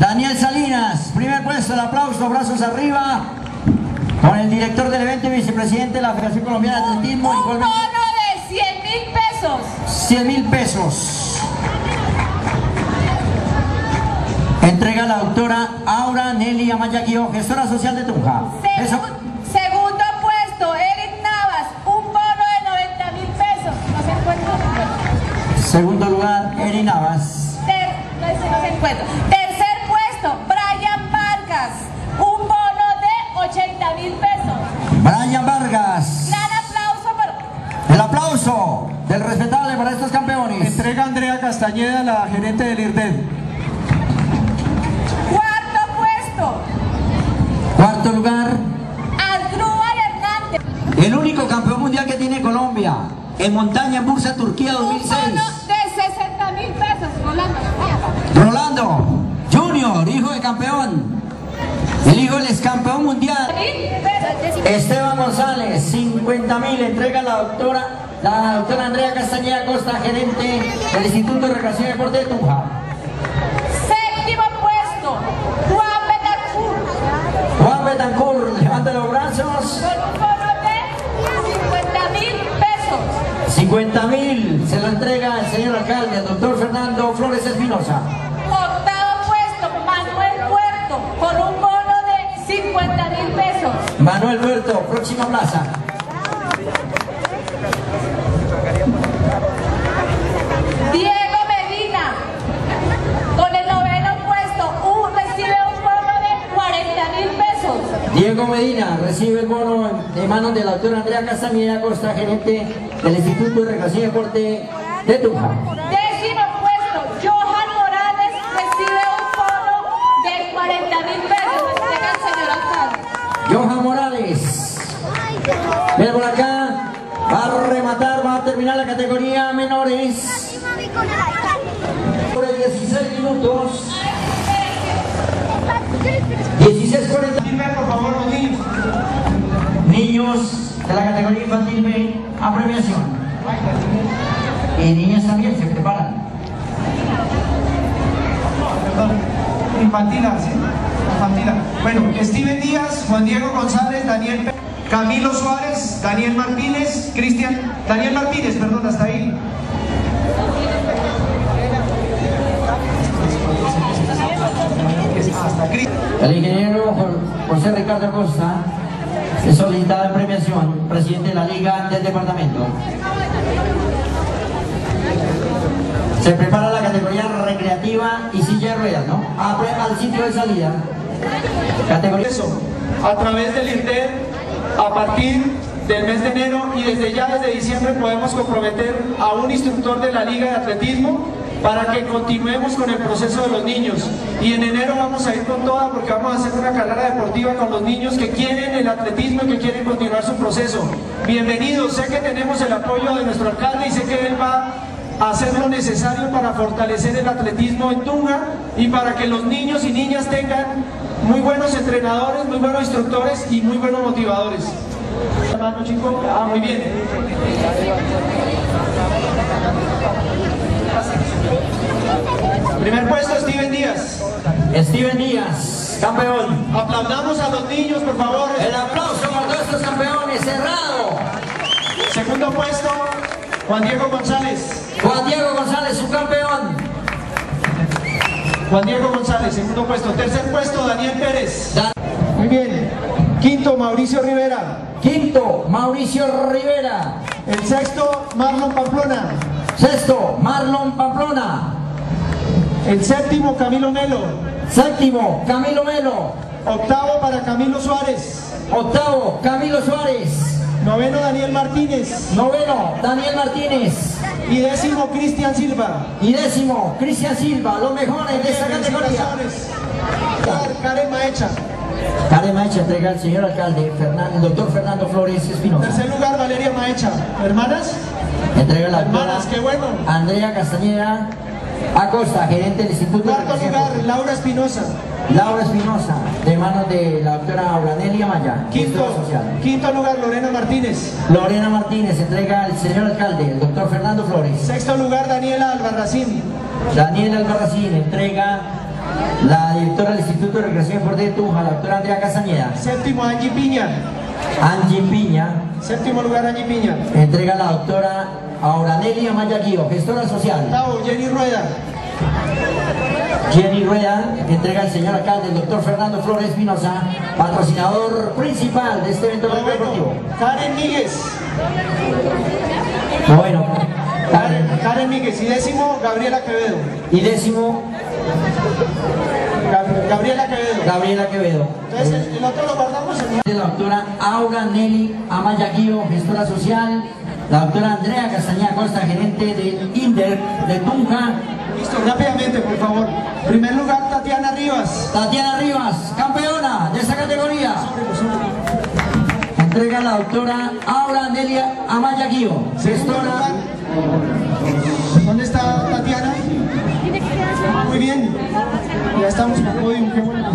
Daniel Salinas, primer puesto, el aplauso, brazos arriba. Con el director del evento y vicepresidente de la Federación Colombiana de Atletismo. Un igualmente, bono de 100 mil pesos. 100 mil pesos. Entrega la doctora Aura Nelly Amaya Guió, gestora social de Tunja. Segun- segundo puesto, Eric Navas, un bono de 90 mil pesos. No se encuentra. segundo lugar, Eri Navas. Ter- no se encuentra. Vargas. Gran aplauso por... El aplauso del respetable para estos campeones. Entrega Andrea Castañeda, la gerente del IRDED. Cuarto puesto, Cuarto lugar, Andrúbal Hernández, el único campeón mundial que tiene Colombia en montaña en Bursa, Turquía un 2006. bono de 60 mil pesos. Rolando. Rolando Junior, hijo de campeón. El hijo del ex campeón mundial. Pesos. Esteban González, 50 mil, entrega la doctora, la doctora Andrea Castañeda Costa, gerente del Instituto de Recreación y Deporte de Tunja. Séptimo puesto, Juan Betancourt, Juan Betancourt, levanta los brazos. con un bono de 50 mil pesos. 50 mil se lo entrega el señor alcalde, el doctor Fernando Flores Espinosa. Octavo puesto, Manuel Puerto, con un bono de 50 mil pesos. Manuel Huerto, próxima plaza. Diego Medina, con el noveno puesto, un- recibe un bono de 40 mil pesos. Diego Medina recibe el bono de manos de la doctora Andrea Castañeda Costa, gerente del Instituto de Recreación y Deporte de Tunja. Décimo puesto, Johan Morales recibe un bono de 40 mil pesos. Entrega el señor alcalde. Johan Morales. Ven por acá. Va a rematar, va a terminar la categoría menores. Por 16 minutos. 16.40. por favor, los niños. Niños de la categoría infantil B a premiación. Y niñas también se preparan. Infantil ¿sí? Infantil. Bueno, Steven Díaz, Juan Diego González, Daniel Pe- Camilo Suárez, Daniel Martínez, Cristian, Daniel Martínez, perdón, hasta ahí. El ingeniero Jo- José Ricardo Costa es solicitado en premiación, presidente de la Liga del Departamento. Se prepara la categoría recreativa y silla de ruedas, ¿no? A pre- al sitio de salida. Categoría. Eso, a través del a partir del mes de enero y desde ya desde diciembre podemos comprometer a un instructor de la Liga de Atletismo para que continuemos con el proceso de los niños. Y en enero vamos a ir con toda porque vamos a hacer una carrera deportiva con los niños que quieren el atletismo y que quieren continuar su proceso. Bienvenidos, sé que tenemos el apoyo de nuestro alcalde y sé que él va a hacer lo necesario para fortalecer el atletismo en Tunga y para que los niños y niñas tengan muy buenos entrenadores, muy buenos instructores y muy buenos motivadores. Chico, ah, muy bien. Primer puesto, Steven Díaz. Steven Díaz, campeón. Aplaudamos a los niños, por favor. El aplauso por todos estos campeones, cerrado. Segundo puesto, Juan Diego González. Juan Diego González, su campeón. Juan Diego González, segundo puesto. Tercer puesto, Daniel Pérez. Muy bien. Quinto, Mauricio Rivera. Quinto, Mauricio Rivera. El sexto, Marlon Pamplona. Sexto, Marlon Pamplona. El séptimo, Camilo Melo. Séptimo, Camilo Melo. Octavo para Camilo Suárez. Octavo, Camilo Suárez. Noveno, Daniel Martínez. Noveno, Daniel Martínez. Y décimo, Cristian Silva. Y décimo, Cristian Silva. Los mejores de esta categoría. Karen Maecha. Karen Maecha entrega al señor alcalde, Fernando, el doctor Fernando Flores Espinosa. Tercer lugar, Valeria Maecha. Hermanas. Entrega la Hermanas, qué bueno. Andrea Castañeda Acosta, gerente del Instituto Cuarto lugar, Laura Espinosa. Laura Espinosa, de manos de la doctora Auranelia Maya, Quinto, quinto lugar, Lorena Martínez. Lorena Martínez entrega al señor alcalde, el doctor Fernando Flores. Sexto lugar, Daniela Albarracín. Daniel Albarracín entrega la directora del Instituto de Recreación y Deporte de Tunja, la doctora Andrea Castañeda. Séptimo, Angie Piña. Angie Piña. Séptimo lugar, Angie Piña. Entrega la doctora Auranelli Amaya Guío, gestora social. Octavo, Jenny Rueda. Jenny Rueda entrega el señor alcalde, el doctor Fernando Flores Espinosa, patrocinador principal de este evento deportivo. Karen Míguez. Bueno, Karen, Karen Míguez. Y décimo, Gabriela Quevedo. Y décimo, Gabriela Quevedo. Gabriela Quevedo. Entonces, el, el otro lo guardamos en La doctora Aura Nelly Amaya Guío, gestora social. La doctora Andrea Castañeda Costa, gerente del INDER de Tunja. Listo, rápidamente, por favor. Primer lugar, Tatiana Rivas. Tatiana Rivas, campeona de esa categoría. Entrega la doctora Aura Nelia Amaya Guío, gestora. Estamos con podium, qué bueno.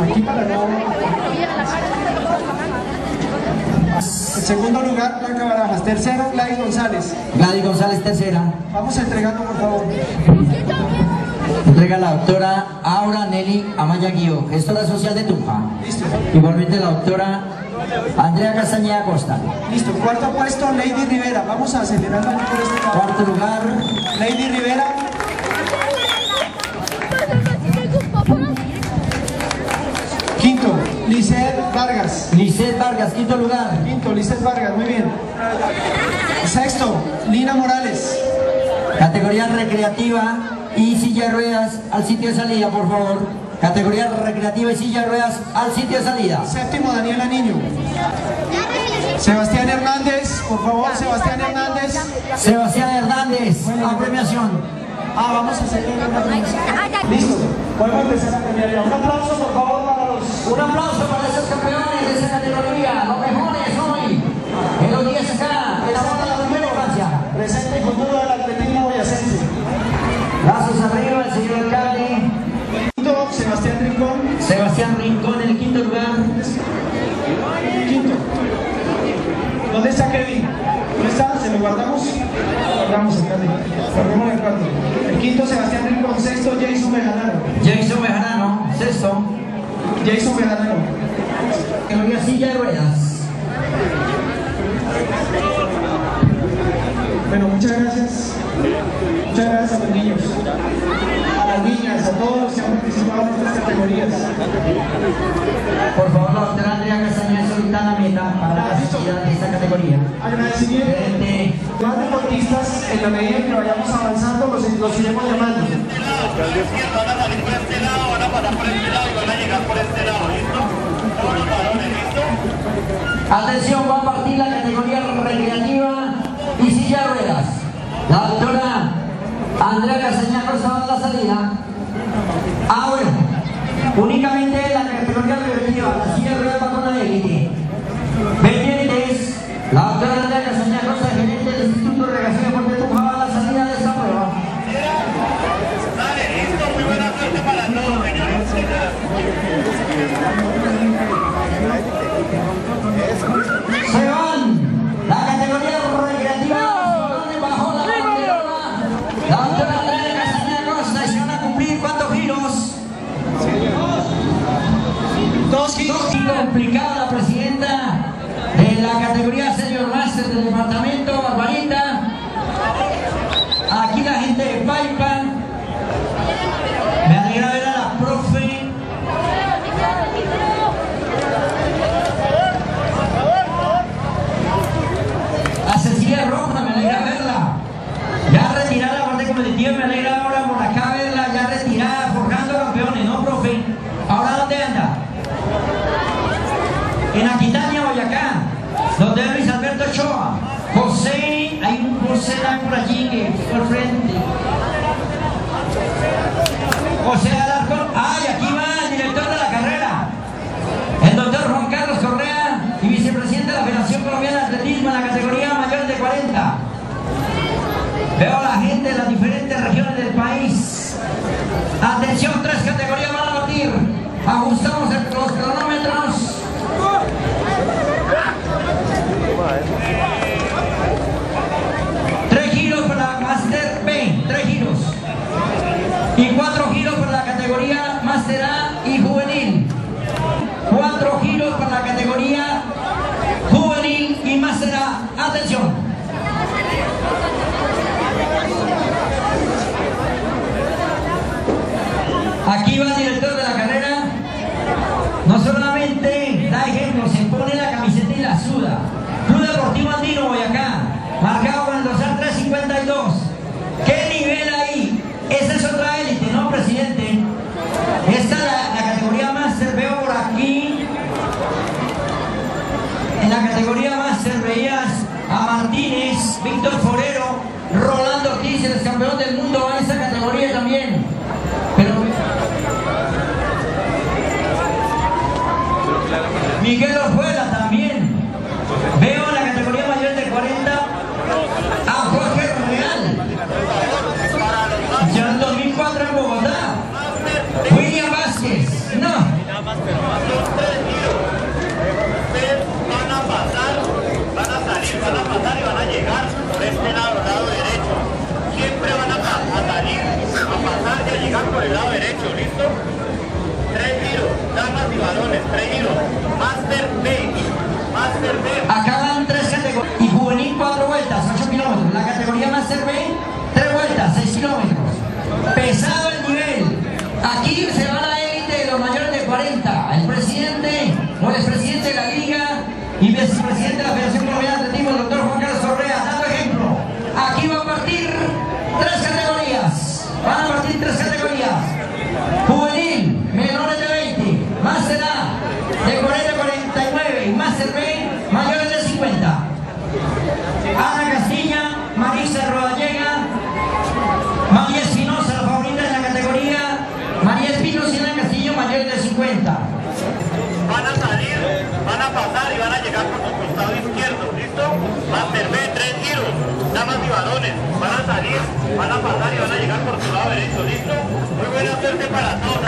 Aquí para. En segundo lugar, Blanca Barajas. Tercero, Gladys González. Gladys González tercera. Vamos entregando, por favor. Entrega la doctora Aura Nelly Amaya Guío, gestora social de Tunja. Listo. Igualmente la doctora Andrea Castañeda Costa. Listo. Cuarto puesto, Lady Rivera. Vamos a acelerarlo por este lado. Cuarto lugar, Lady Rivera. Quinto, Lisette Vargas. Lisette Vargas, quinto lugar. Quinto, Lisette Vargas, muy bien. Sexto, Lina Morales. Categoría recreativa y silla de ruedas al sitio de salida, por favor. Categoría recreativa y silla de ruedas al sitio de salida. Séptimo, Daniela Niño. Sebastián Hernández, por favor, Sebastián Hernández. Sebastián Hernández, a premiación. Ah, vamos a hacer una premiación. Listo, podemos empezar a ya. El grande. Guardemos el cuarto. El quinto, Sebastián Rincón. Sexto, Jason Bejarano. Jason Bejarano, sexto. Jason Bejarano. Categoría silla de ruedas. Bueno, muchas gracias. Muchas gracias a los niños, a las niñas, a todos los que han participado en estas categorías. Por favor, la doctora Andrea Castañeda solicita la meta para la de esta categoría. Agradecimiento. En la medida que vayamos avanzando, los, los iremos llamando. Atención, va a partir la categoría recreativa y silla ruedas. La doctora Andrea Castañeda Costa va a dar la salida. Ah, bueno. Únicamente complicada la presidenta de la categoría Senior Master del departamento. Aquí la gente de Paipa. Me alegra ver a la profe. A Cecilia Roja, me alegra verla. Ya retirada la parte competitiva, me alegra ahora por acá verla, ya retirada, forjando campeones, ¿no, profe? ¿Ahora dónde anda? En Aquitania, Boyacá, donde es Luis Alberto Ochoa. José, hay un José Dan por allí que por frente. José Alarcón, ay, aquí va el director de la carrera. El doctor Juan Carlos Correa y vicepresidente de la Federación Colombiana de Atletismo en la categoría mayor de 40. Veo a la gente de las diferentes regiones del país. Atención, tres categorías van a batir. Ajustamos el- los cronómetros. Máster A y Juvenil. Cuatro giros para la categoría Juvenil y Máster A. Atención. Aquí va el director de la carrera. No solamente da ejemplo, se pone la camiseta y la suda. Club Deportivo Andino Boyacá, marcado con el dorsal 352. ¿Qué nivel ahí? Esa es otra élite, ¿no, presidente? Esta es la, la categoría Master, veo por aquí. En la categoría Master veías a Martínez, Víctor Forero, Rolando Ortiz, el campeón del mundo, Miguel Orjuela también. Veo la categoría mayor de 40 a Jorge Real. Ya en 2004 en Bogotá. William Vázquez. No. Ustedes van a salir, van a pasar y van a llegar por este lado, lado derecho. Siempre van a salir, a pasar y a llegar por el lado derecho, ¿listo? Tres giros, damas y varones, tres giros. Master B, Master B. van a llegar por su costado izquierdo, ¿listo? Mantenerme tres giros, damas y varones, van a salir, van a pasar y van a llegar por su lado derecho, ¿listo? Muy buena suerte para todos,